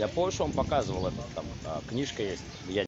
Я помню, что он показывал это, там а, книжка есть. Я